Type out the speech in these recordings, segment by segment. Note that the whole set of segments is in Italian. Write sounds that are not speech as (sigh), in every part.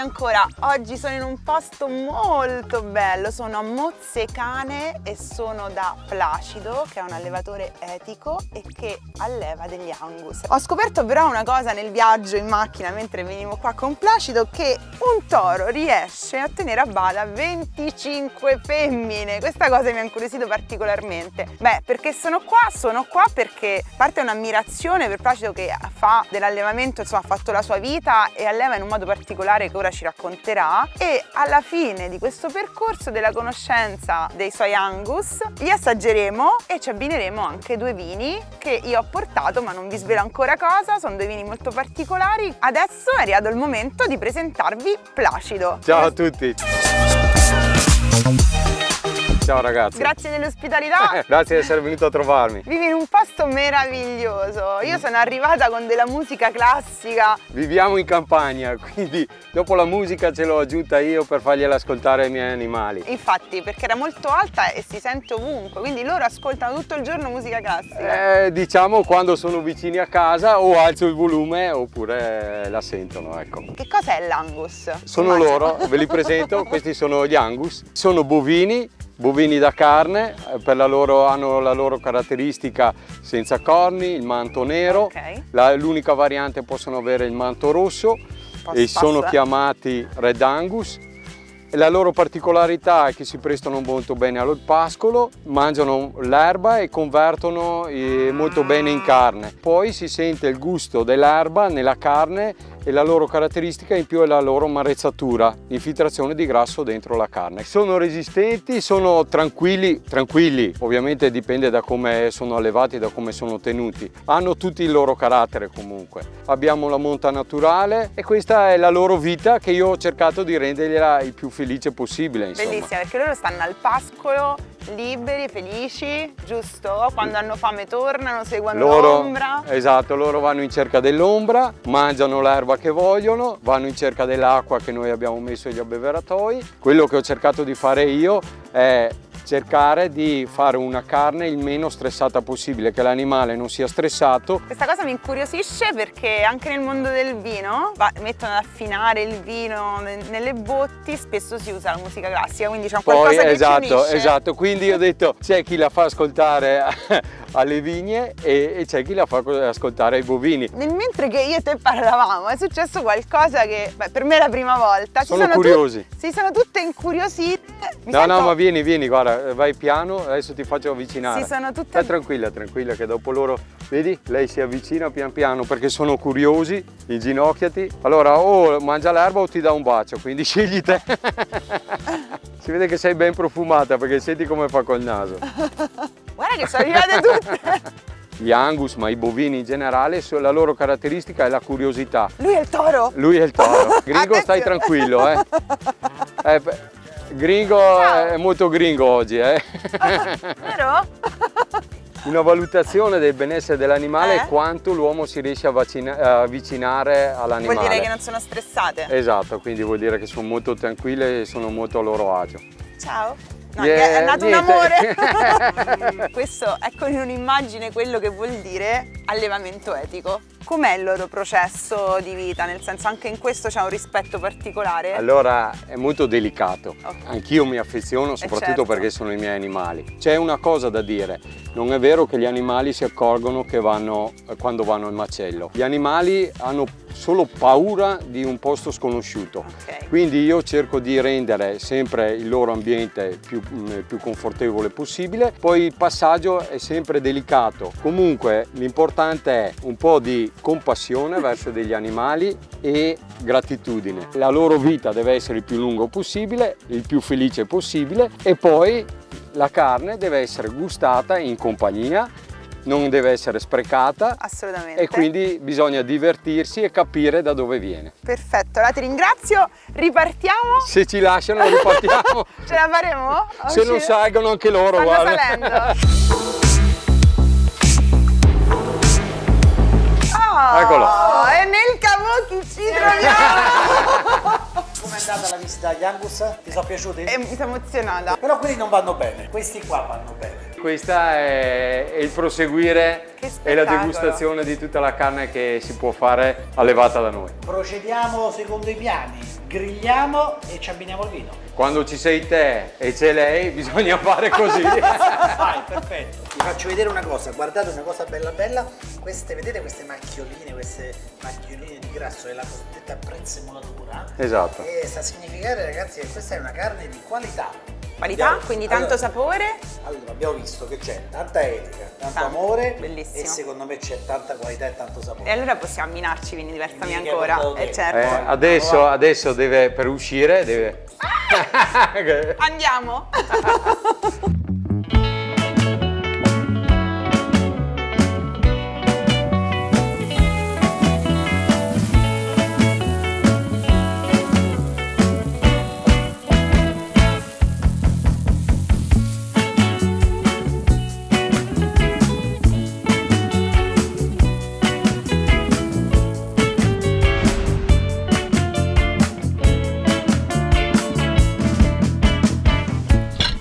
ancora, oggi sono in un posto molto bello, sono a Mozzecane e sono da Placido che è un allevatore etico e che alleva degli Angus. Ho scoperto però una cosa nel viaggio in macchina mentre venivo qua con Placido che un toro riesce a tenere a bada 25 femmine, questa cosa mi ha incuriosito particolarmente. Beh perché sono qua? Sono qua perché parte un'ammirazione per Placido che fa dell'allevamento, insomma ha fatto la sua vita e alleva in un modo particolare che ora ci racconterà e alla fine di questo percorso della conoscenza dei suoi Angus li assaggeremo e ci abbineremo anche due vini che io ho portato ma non vi svelo ancora cosa, sono due vini molto particolari. Adesso è arrivato il momento di presentarvi Placido. Ciao a tutti! Ciao ragazzi. Grazie dell'ospitalità. (laughs) Grazie di essere venuto a trovarmi. Vivi in un posto meraviglioso. Io sono arrivata con della musica classica. Viviamo in campagna, (laughs) quindi dopo la musica ce l'ho aggiunta io per fargliela ascoltare ai miei animali. Infatti, perché era molto alta e si sente ovunque, quindi loro ascoltano tutto il giorno musica classica. Eh, diciamo quando sono vicini a casa o alzo il volume oppure la sentono, ecco. Che cos'è l'Angus? Sono Immagino. loro, ve li (laughs) presento, questi sono gli Angus. Sono bovini Bovini da carne, eh, la loro, hanno la loro caratteristica senza corni, il manto nero, okay. l'unica variante possono avere il manto rosso passo, e passo, sono eh. chiamati Red Angus. La loro particolarità è che si prestano molto bene al pascolo, mangiano l'erba e convertono eh, molto bene in carne. Poi si sente il gusto dell'erba nella carne e la loro caratteristica in più è la loro marezzatura, infiltrazione di grasso dentro la carne. Sono resistenti, sono tranquilli, tranquilli, ovviamente dipende da come sono allevati, da come sono tenuti. Hanno tutti il loro carattere comunque. Abbiamo la monta naturale e questa è la loro vita che io ho cercato di rendergliela il più felice possibile. Insomma. Bellissima perché loro stanno al pascolo liberi, felici, giusto? Quando hanno fame tornano, seguono l'ombra. Esatto, loro vanno in cerca dell'ombra, mangiano l'erba che vogliono, vanno in cerca dell'acqua che noi abbiamo messo agli abbeveratoi. Quello che ho cercato di fare io è cercare di fare una carne il meno stressata possibile, che l'animale non sia stressato. Questa cosa mi incuriosisce perché anche nel mondo del vino va, mettono ad affinare il vino nelle botti, spesso si usa la musica classica, quindi c'è qualcosa Poi, che esatto, esatto, quindi io ho detto c'è chi la fa ascoltare alle vigne e, e c'è chi la fa ascoltare ai bovini. Nel mentre che io e te parlavamo è successo qualcosa che beh, per me è la prima volta. Sono, sono curiosi. si sono tutte incuriosite. Mi no, sento... no, ma vieni, vieni, guarda, vai piano, adesso ti faccio avvicinare. Si sono tutte... Stai tranquilla, tranquilla che dopo loro, vedi, lei si avvicina pian piano perché sono curiosi, inginocchiati. Allora o mangia l'erba o ti dà un bacio, quindi (laughs) scegli te. (laughs) si vede che sei ben profumata perché senti come fa col naso. (laughs) Che sono arrivate tutte! Gli Angus, ma i bovini in generale, la loro caratteristica è la curiosità. Lui è il toro? Lui è il toro. (laughs) Gringo stai tranquillo, eh. (laughs) eh gringo Ciao. è molto gringo oggi, eh. (laughs) Vero? Una valutazione del benessere dell'animale eh? è quanto l'uomo si riesce a avvicinare all'animale. Vuol dire che non sono stressate? Esatto, quindi vuol dire che sono molto tranquille e sono molto a loro agio. Ciao. No, yeah, (laughs) è nato niente. un amore. Questo, ecco in un'immagine quello che vuol dire allevamento etico. Com'è il loro processo di vita? Nel senso anche in questo c'è un rispetto particolare? Allora è molto delicato. Okay. Anch'io mi affeziono soprattutto certo. perché sono i miei animali. C'è una cosa da dire, non è vero che gli animali si accorgono che vanno, quando vanno al macello. Gli animali hanno solo paura di un posto sconosciuto. Okay. Quindi io cerco di rendere sempre il loro ambiente più, mm, più confortevole possibile. Poi il passaggio è sempre delicato. Comunque l'importante è un po' di compassione verso degli animali e gratitudine. La loro vita deve essere il più lungo possibile, il più felice possibile e poi la carne deve essere gustata in compagnia non deve essere sprecata. Assolutamente. E quindi bisogna divertirsi e capire da dove viene. Perfetto, allora ti ringrazio, ripartiamo? Se ci lasciano ripartiamo. (laughs) Ce la faremo? Se non salgono anche loro, Stanno guarda. salendo. (laughs) Oh, Eccolo. E nel cavò ci troviamo! (laughs) Come è andata la visita agli Angus? Ti sono piaciuti? Eh, mi sono emozionata. Però quelli non vanno bene, questi qua vanno bene. Questa è, il proseguire e la degustazione di tutta la carne che si può fare allevata da noi. Procediamo secondo i piani. Grigliamo e ci abbiniamo il vino. Quando ci sei te e c'è lei (laughs) bisogna fare così. Vai, perfetto. Vi faccio vedere una cosa, guardate una cosa bella bella. Queste, vedete queste macchioline, queste macchioline di grasso è la cosiddetta prezzemolatura. Esatto. E sta a significare ragazzi che questa è una carne di qualità. Qualità, abbiamo, quindi tanto allora, sapore? Allora, abbiamo visto che c'è tanta etica, tanto ah, amore bellissimo. e secondo me c'è tanta qualità e tanto sapore. E allora possiamo abbinarci vini diversami ancora. Eh, certo. eh, adesso, adesso deve, per uscire, deve... Ah! (laughs) Andiamo! (laughs)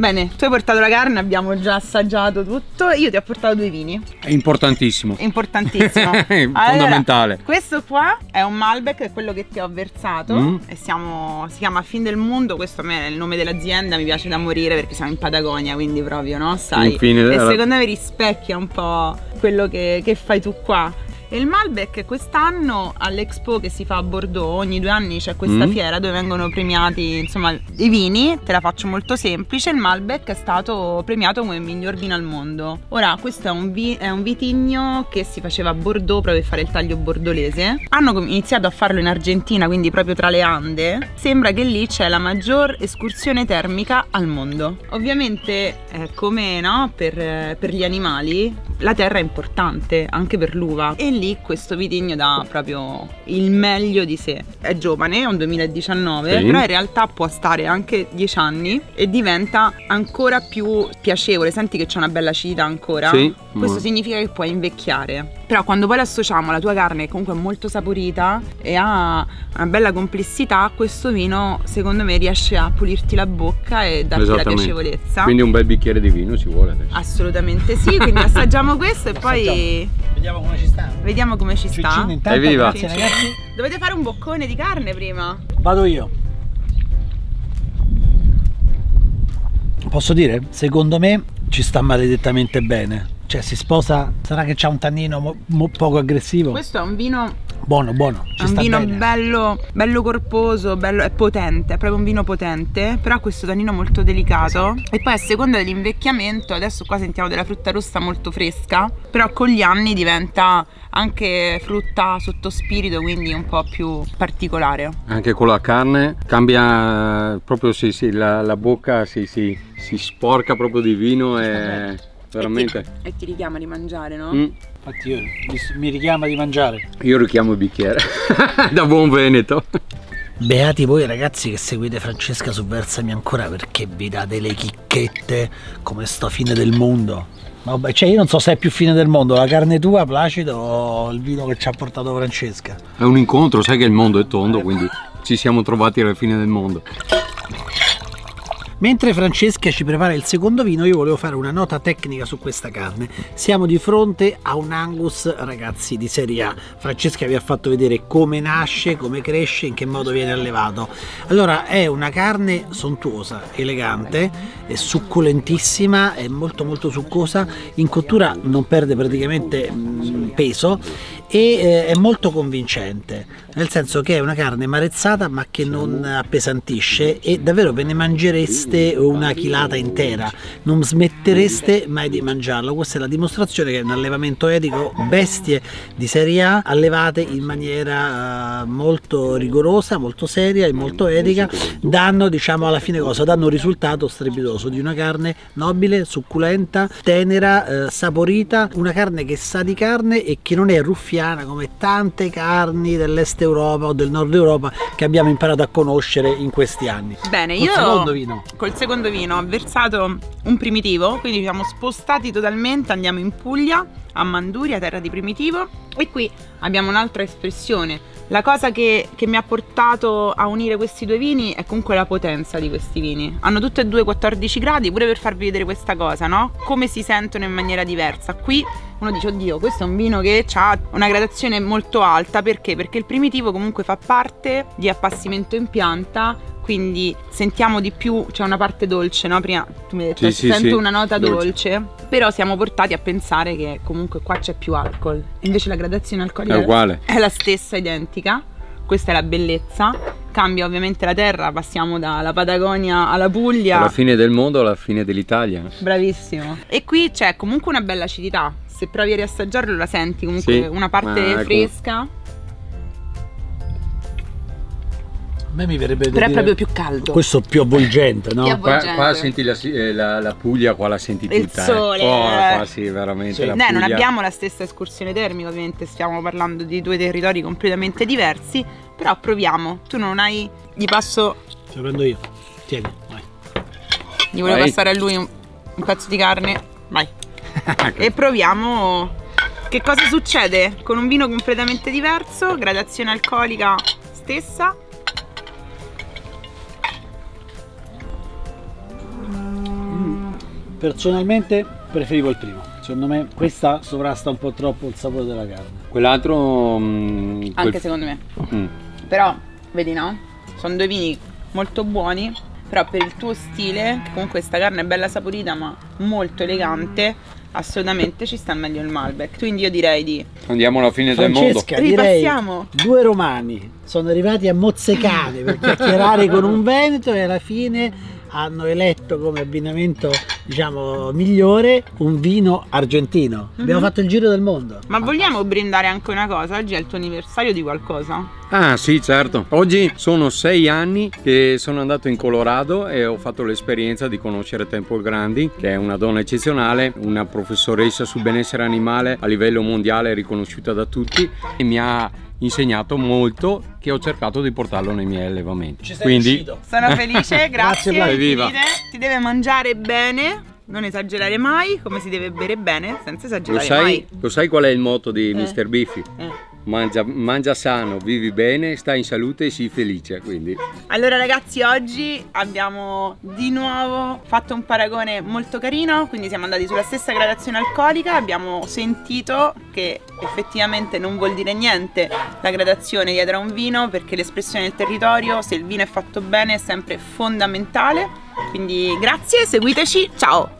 Bene, tu hai portato la carne, abbiamo già assaggiato tutto, io ti ho portato due vini. È importantissimo. Importantissimo. (laughs) è fondamentale. questo qua è un Malbec, è quello che ti ho versato mm. e siamo, si chiama Fin del Mondo, questo a me è il nome dell'azienda, mi piace da morire perché siamo in Patagonia, quindi proprio, no? Sai? Infine, e secondo me rispecchia un po' quello che, che fai tu qua. E il Malbec quest'anno all'Expo che si fa a Bordeaux, ogni due anni c'è questa mm. fiera dove vengono premiati insomma i vini, te la faccio molto semplice, il Malbec è stato premiato come miglior vino al mondo. Ora questo è un, vi- è un vitigno che si faceva a Bordeaux proprio per fare il taglio bordolese. Hanno iniziato a farlo in Argentina, quindi proprio tra le Ande. Sembra che lì c'è la maggior escursione termica al mondo. Ovviamente eh, come no, per, per gli animali la terra è importante anche per l'uva e lì questo vitigno dà proprio il meglio di sé. È giovane, è un 2019, sì. però in realtà può stare anche 10 anni e diventa ancora più piacevole. Senti che c'è una bella acidità ancora? Sì. Questo mm. significa che puoi invecchiare. Però quando poi l'associamo alla tua carne che comunque è molto saporita e ha una bella complessità, questo vino secondo me riesce a pulirti la bocca e darti la piacevolezza. Quindi un bel bicchiere di vino ci vuole adesso. Assolutamente sì, quindi (laughs) assaggiamo questo e poi... Vediamo come ci sta. Vediamo come ci sta. Evviva! Grazie ragazzi. Dovete fare un boccone di carne prima. Vado io. Posso dire? Secondo me ci sta maledettamente bene. Cioè si sposa, sarà che c'ha un tannino poco aggressivo? Questo è un vino buono buono è un vino bello, bello corposo bello, è potente è proprio un vino potente però ha questo tannino molto delicato e poi a seconda dell'invecchiamento adesso qua sentiamo della frutta rossa molto fresca però con gli anni diventa anche frutta sotto spirito quindi un po' più particolare anche con la carne cambia proprio sì, sì, la, la bocca si, si, si sporca proprio di vino e veramente e ti, e ti richiama di mangiare no? Mm. Infatti io mi richiama di mangiare. Io richiamo il bicchiere, (laughs) da buon veneto. Beati voi ragazzi che seguite Francesca su Versami ancora perché vi date le chicchette come sto fine del mondo. Vabbè, cioè io non so se è più fine del mondo, la carne tua, Placido, o il vino che ci ha portato Francesca. È un incontro, sai che il mondo è tondo, quindi ci siamo trovati alla fine del mondo. Mentre Francesca ci prepara il secondo vino, io volevo fare una nota tecnica su questa carne. Siamo di fronte a un Angus, ragazzi, di serie A. Francesca vi ha fatto vedere come nasce, come cresce, in che modo viene allevato. Allora, è una carne sontuosa, elegante, è succulentissima, è molto molto succosa, in cottura non perde praticamente mm, peso e eh, è molto convincente, nel senso che è una carne marezzata ma che non appesantisce e davvero ve ne mangereste una chilata intera, non smettereste mai di mangiarlo, questa è la dimostrazione che è un allevamento etico, bestie di serie A allevate in maniera uh, molto rigorosa, molto seria e molto etica, danno diciamo alla fine cosa? Danno un risultato strepitoso di una carne nobile, succulenta, tenera, uh, saporita, una carne che sa di carne e che non è ruffiata italiana come tante carni dell'est Europa o del nord Europa che abbiamo imparato a conoscere in questi anni. Bene, col io secondo vino. col secondo vino ho versato un primitivo, quindi siamo spostati totalmente, andiamo in Puglia, a Manduria, terra di primitivo e qui abbiamo un'altra espressione. La cosa che, che, mi ha portato a unire questi due vini è comunque la potenza di questi vini. Hanno tutti e due 14 gradi, pure per farvi vedere questa cosa, no? Come si sentono in maniera diversa. Qui uno dice oddio questo è un vino che ha una gradazione molto alta perché? Perché il primitivo comunque fa parte di appassimento in pianta quindi sentiamo di più, c'è una parte dolce, no? Prima tu mi hai detto sì, sento sì, una nota dolce. dolce. però siamo portati a pensare che comunque qua c'è più alcol. Invece la gradazione alcolica è uguale. È la stessa, identica. Questa è la bellezza. Cambia ovviamente la terra, passiamo dalla Patagonia alla Puglia. Alla fine del mondo alla fine dell'Italia. Bravissimo. E qui c'è comunque una bella acidità. Se provi a riassaggiarlo la senti comunque sì, una parte fresca. A me mi verrebbe Però è proprio più caldo. Questo più avvolgente, no? Più avvolgente. Qua, qua, senti la, eh, la, la, Puglia, qua la senti tutta. Il sole. Eh. Oh, qua sì, veramente. Sì. Eh, non abbiamo la stessa escursione termica, ovviamente stiamo parlando di due territori completamente diversi, però proviamo. Tu non hai... Gli passo... Ce lo prendo io. Tieni, vai. Gli volevo vai. passare a lui un, un pezzo di carne. Vai. (laughs) e proviamo che cosa succede con un vino completamente diverso, gradazione alcolica stessa Personalmente preferivo il primo. Secondo me questa sovrasta un po' troppo il sapore della carne. Quell'altro... Mm, Anche quel... secondo me. Mm. Però, vedi no? Sono due vini molto buoni, però per il tuo stile, comunque questa carne è bella saporita ma molto elegante, assolutamente ci sta meglio il Malbec. Quindi io direi di... Andiamo alla fine Francesca, del mondo. Ripassiamo. Due romani sono arrivati a Mozzecane per (laughs) chiacchierare con un Veneto e alla fine hanno eletto come abbinamento diciamo migliore un vino argentino. -hmm. Abbiamo fatto il giro del mondo. Ma vogliamo brindare anche una cosa? Oggi è il tuo anniversario di qualcosa? Ah sì certo, oggi sono sei anni che sono andato in Colorado e ho fatto l'esperienza di conoscere Temple Grandi che è una donna eccezionale, una professoressa sul benessere animale a livello mondiale riconosciuta da tutti e mi ha insegnato molto che ho cercato di portarlo nei miei allevamenti. Ci Quindi riuscito. sono (laughs) felice, grazie. grazie Viva. Si deve mangiare bene, non esagerare mai, come si deve bere bene senza esagerare lo sai, mai. Lo sai qual è il motto di eh. Mr. Biffy? Eh mangia, mangia, sano, vivi bene, stai in salute e sii felice. Quindi. Allora ragazzi, oggi abbiamo di nuovo fatto un paragone molto carino, quindi siamo andati sulla stessa gradazione alcolica, abbiamo sentito che effettivamente non vuol dire niente la gradazione dietro a un vino, perché l'espressione del territorio, se il vino è fatto bene, è sempre fondamentale. Quindi grazie, seguiteci, ciao!